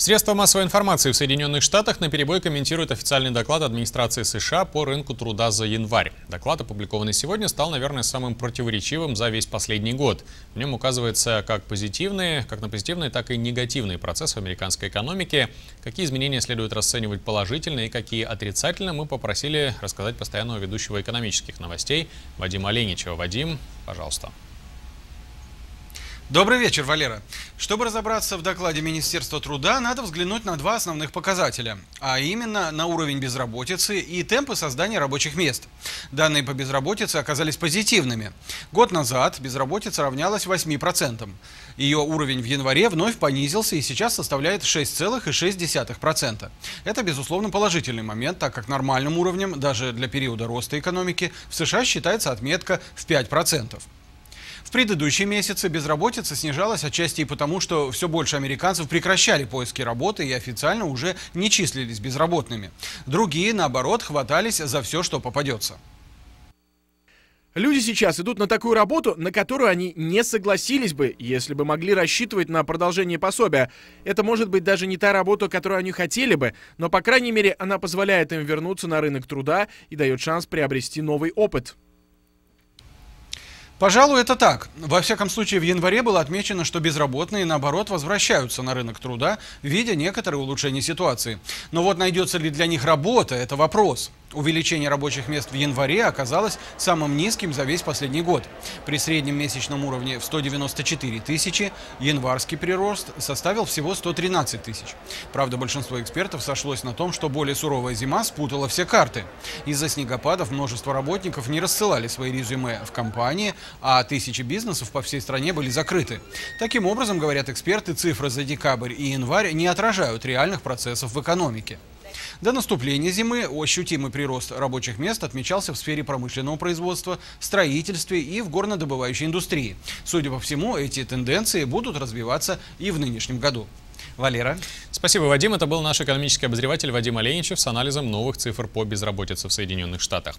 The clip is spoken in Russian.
Средства массовой информации в Соединенных Штатах наперебой комментируют официальный доклад администрации США по рынку труда за январь. Доклад, опубликованный сегодня, стал, наверное, самым противоречивым за весь последний год. В нем указывается как позитивные, как на позитивные, так и негативные процессы в американской экономике. Какие изменения следует расценивать положительно и какие отрицательно, мы попросили рассказать постоянного ведущего экономических новостей Вадима Оленичева. Вадим, пожалуйста. Добрый вечер, Валера. Чтобы разобраться в докладе Министерства труда, надо взглянуть на два основных показателя, а именно на уровень безработицы и темпы создания рабочих мест. Данные по безработице оказались позитивными. Год назад безработица равнялась 8%. Ее уровень в январе вновь понизился и сейчас составляет 6,6%. Это, безусловно, положительный момент, так как нормальным уровнем даже для периода роста экономики в США считается отметка в 5%. В предыдущие месяцы безработица снижалась отчасти и потому, что все больше американцев прекращали поиски работы и официально уже не числились безработными. Другие, наоборот, хватались за все, что попадется. Люди сейчас идут на такую работу, на которую они не согласились бы, если бы могли рассчитывать на продолжение пособия. Это может быть даже не та работа, которую они хотели бы, но, по крайней мере, она позволяет им вернуться на рынок труда и дает шанс приобрести новый опыт. Пожалуй, это так. Во всяком случае, в январе было отмечено, что безработные, наоборот, возвращаются на рынок труда, видя некоторые улучшения ситуации. Но вот найдется ли для них работа – это вопрос. Увеличение рабочих мест в январе оказалось самым низким за весь последний год. При среднем месячном уровне в 194 тысячи январский прирост составил всего 113 тысяч. Правда, большинство экспертов сошлось на том, что более суровая зима спутала все карты. Из-за снегопадов множество работников не рассылали свои резюме в компании, а тысячи бизнесов по всей стране были закрыты. Таким образом, говорят эксперты, цифры за декабрь и январь не отражают реальных процессов в экономике. До наступления зимы ощутимый прирост рабочих мест отмечался в сфере промышленного производства, строительстве и в горнодобывающей индустрии. Судя по всему, эти тенденции будут развиваться и в нынешнем году. Валера. Спасибо, Вадим. Это был наш экономический обозреватель Вадим Оленичев с анализом новых цифр по безработице в Соединенных Штатах.